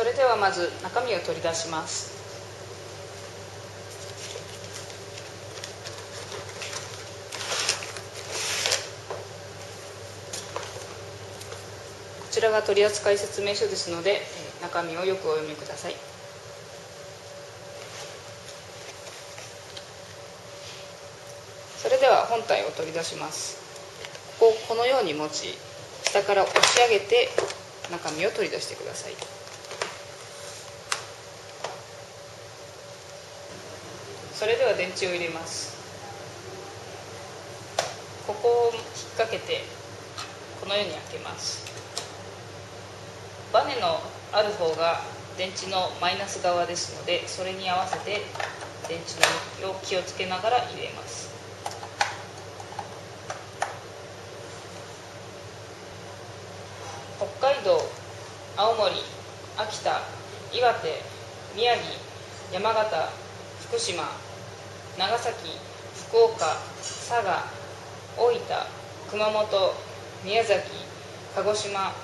それではまず中身を取り出します。こちらが取扱説明書ですので中身をよくお読みください。それでは本体を取り出します。こここのように持ち下から押し上げて中身を取り出してください。それでは電池を入れます。ここを引っ掛けてこのように開けます。バネのある方が電池のマイナス側ですのでそれに合わせて電池の向きを気をつけながら入れます。北海道青森秋田岩手宮城山形福島長崎福岡佐賀大分熊本宮崎鹿児島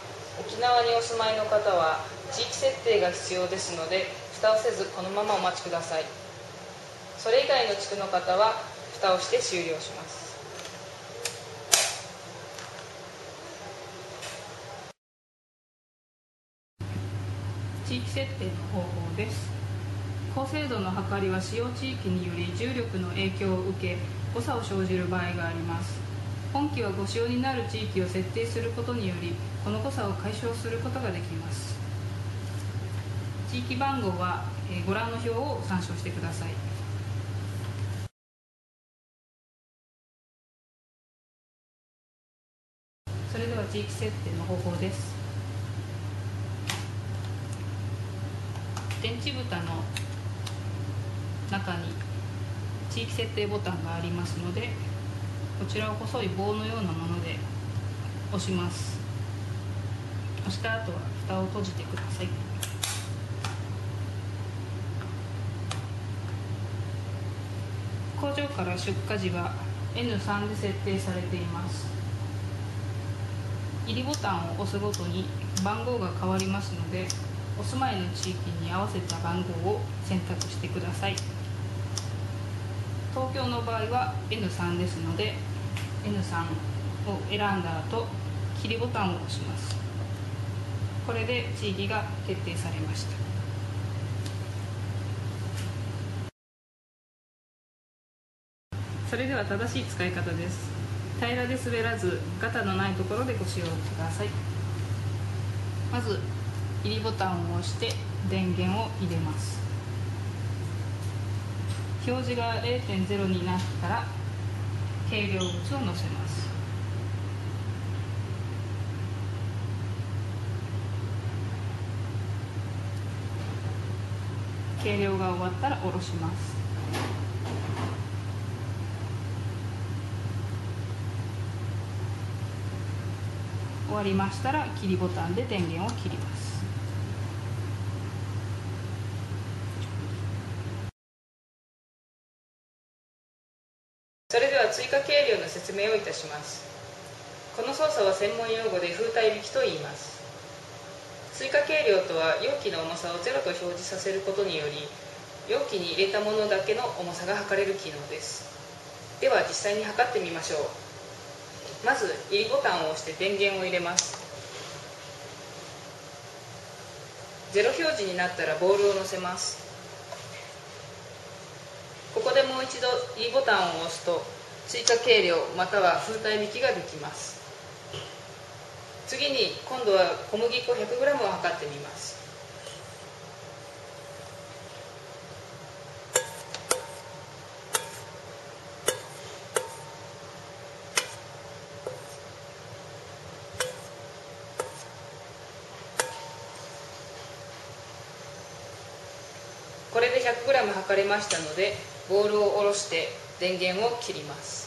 沖縄にお住まいの方は地域設定が必要ですので蓋をせずこのままお待ちください。それ以外の地区の方は蓋をして終了します。地域設定の方法です。高精度の測りは使用地域により重力の影響を受け誤差を生じる場合があります。本機はご使用になる地域を設定することによりこの誤差を解消することができます。地域番号はご覧の表を参照してください。それでは地域設定の方法です。電池蓋の中に地域設定ボタンがありますのでこちらを細い棒のようなもので押します。押した後は蓋を閉じてください。工場から出荷時は N3 で設定されています。入りボタンを押すごとに番号が変わりますのでお住まいの地域に合わせた番号を選択してください。東京の場合は N3 ですので N3 を選んだ後切りボタンを押します。これで地域が決定されました。それでは正しい使い方です。平らで滑らずガタのないところでご使用ください。まず入りボタンを押して電源を入れます。表示が0.0になったら計量物を載せます。計量が終わったら下ろします。終わりましたら切りボタンで電源を切ります。それでは追加計量の説明をいたします。この操作は専門用語で風体引きと言います。追加計量とは容器の重さをゼロと表示させることにより容器に入れたものだけの重さが測れる機能です。では実際に測ってみましょう。まず入りボタンを押して電源を入れます。ゼロ表示になったらボールを乗せます。ここでもう一度 E ボタンを押すと追加計量または風体引きができます。次に今度は小麦粉 100g を測ってみます。これで 100g 測れましたのでボールを下ろして電源を切ります。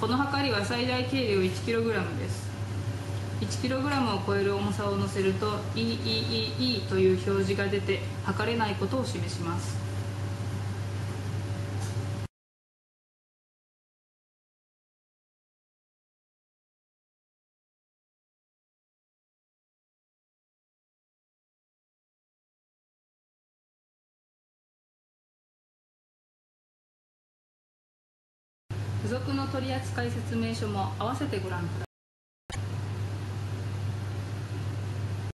この測りは最大計量 1kg です。1kg を超える重さを乗せると EEEE という表示が出て測れないことを示します。付属の取扱説明書も合わせてご覧ください。